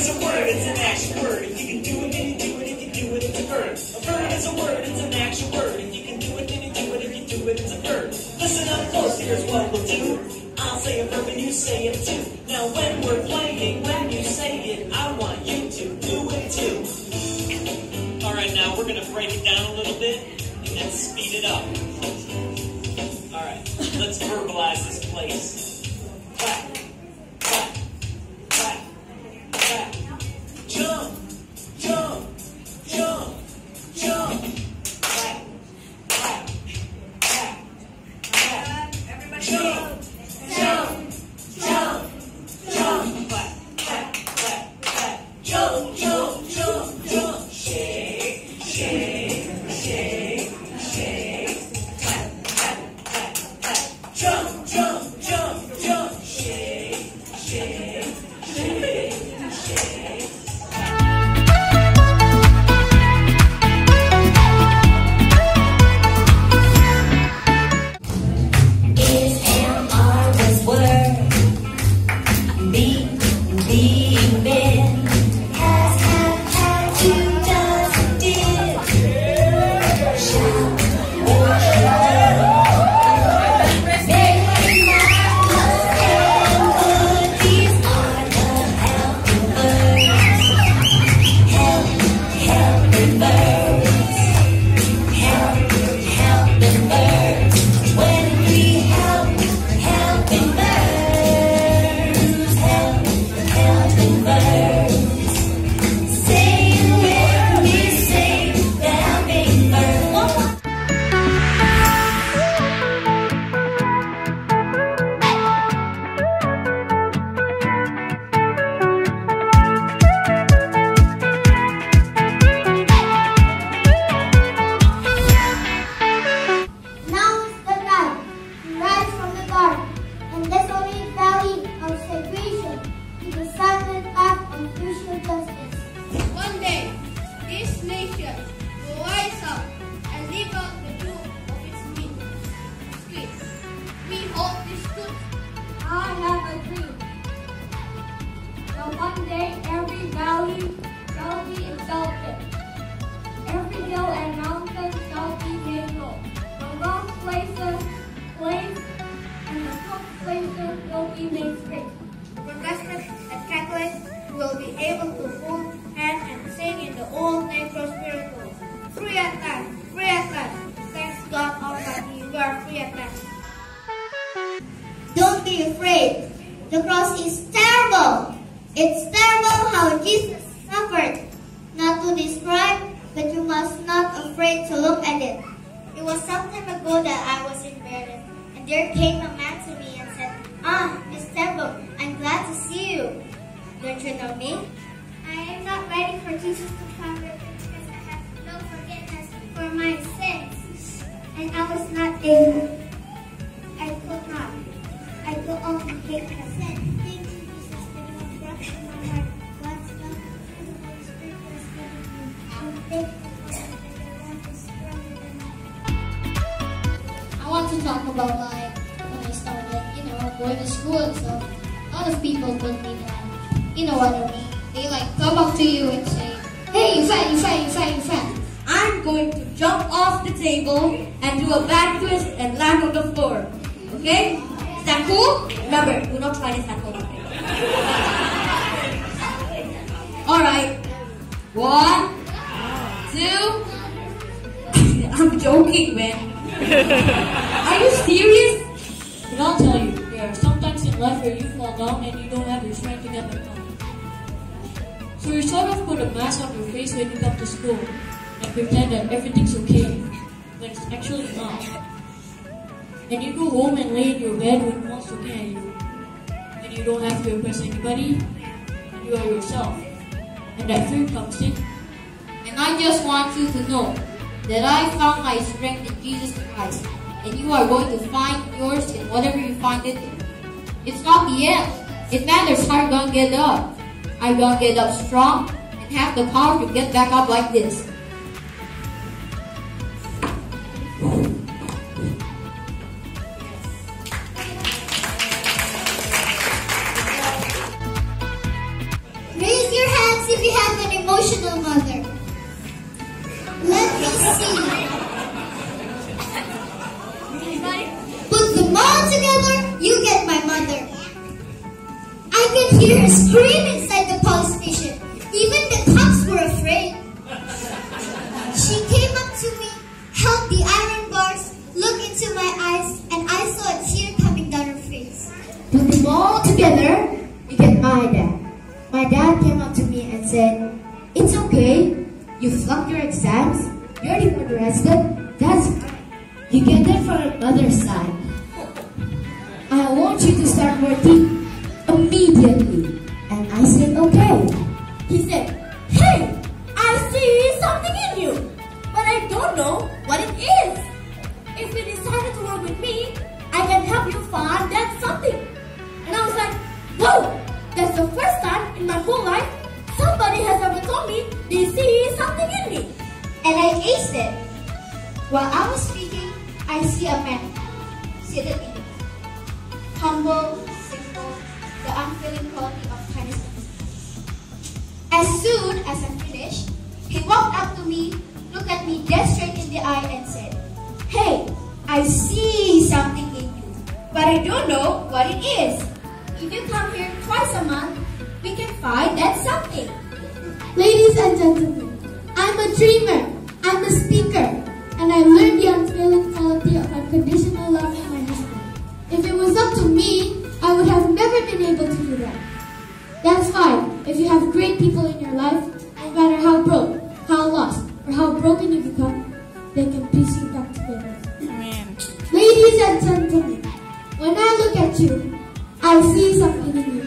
is a word, it's an action word. If you can do it, then you do it. If you do it, it's a verb. A verb is a word, it's an action word. If you can do it, then you do it. If you do it, it's a verb. Listen up close, here's what we'll do. I'll say a verb and you say it too. Now when we're playing, when you say it, I want you to do it too. All right, now we're gonna break it down a little bit and then speed it up. All right, let's verbalize this place. Clap. Nation rise up and live out the truth of its meaning. We hold this truth. I have a dream. That one day every valley shall be exalted. Every hill and mountain shall be made low. The rough places placed and the tough places will be made straight. Protestants and Catholics will be able to and the old Negro spiritual. Free at last, free at last. Thanks God Almighty, we are free at last. Don't be afraid. The cross is terrible. It's terrible how Jesus suffered. Not to describe, but you must not afraid to look at it. It was some time ago that I was in Berlin, and there came a man to me and said, Ah, Miss ten Boom, I'm glad to see you. Don't you know me? I am not ready for Jesus to come because I have no forgiveness for my sins. And I was not able. I could not. I go on to take a sin. Thank you, Jesus, that you have brought to my given me. I want to talk about like when I started, you know, going to school stuff. A lot of people put me down. You know what I mean? Come up to you and say, Hey, fat, you fat, you fat, you fat. I'm going to jump off the table and do a back twist and land on the floor. Okay? Is that cool? Remember, do not try this at home. Alright. One, two. I'm joking, man. Are you serious? And I'll tell you, there are sometimes in life where you fall down and you don't have the strength to get back up. So you sort of put a mask on your face when you come to school and pretend that everything's okay, but it's actually not. And you go home and lay in your bed when no one's looking at you. And you don't have to impress anybody, and you are yourself. And that fear comes in. And I just want you to know that I found my strength in Jesus Christ, and you are going to find yours in whatever you find it in. It's not the end. It matters how you're gonna get up. I'm gonna get up strong and have the power to get back up like this. To me, held the iron bars, looked into my eyes, and I saw a tear coming down her face. Put them all together, you get my dad. My dad came up to me and said, It's okay. You flunked your exams. you're already While I was speaking, I see a man seated in it. Humble, simple, the unfailing quality of kindness. As soon as I finished, he walked up to me, looked at me dead straight in the eye, and said, Hey, I see something in you, but I don't know what it is. If you come here twice a month, we can find that something. Ladies and gentlemen, I'm a dreamer, I'm a I learned the unfailing quality of unconditional love from my husband. If it was up to me, I would have never been able to do that. That's fine. If you have great people in your life, no matter how broke, how lost, or how broken you become, they can piece you back together. Amen. Ladies and gentlemen, when I look at you, I see something in you.